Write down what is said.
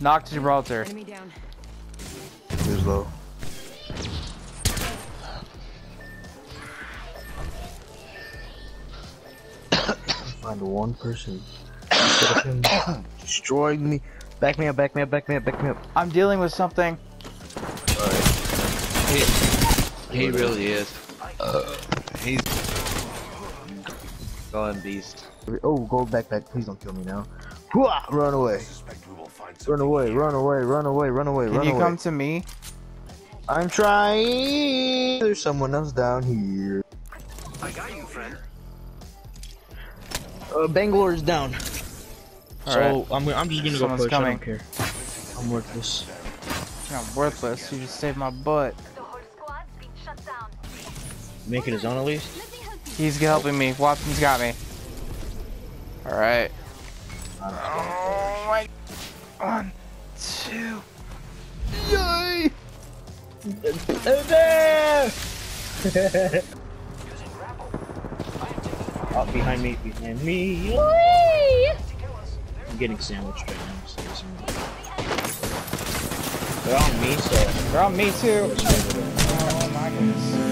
Knocked Gibraltar. Enemy down. He was low. Find one person. Instead destroying me. Back me up, back me up, back me up, back me up. I'm dealing with something. He, he really is. Uh, he's going beast. Oh, gold backpack. Please don't kill me now. Run away. Run away, run away, run away, run away, Can run you away. come to me? I'm trying. There's someone else down here. I got you, friend. Uh, Bangalore is down. so Alright. I'm I'm just gonna Someone's go push. coming. I don't care. I'm worthless. I'm worthless. You just saved my butt. The whole squad's been shut down. Making his own at least. Let me help you. He's helping me. Wattson's got me. Alright. I'm Oh my. One, two. Yay! oh, behind me, behind me. I'm getting sandwiched right now. So They're on me, so. They're on me too. Oh my goodness.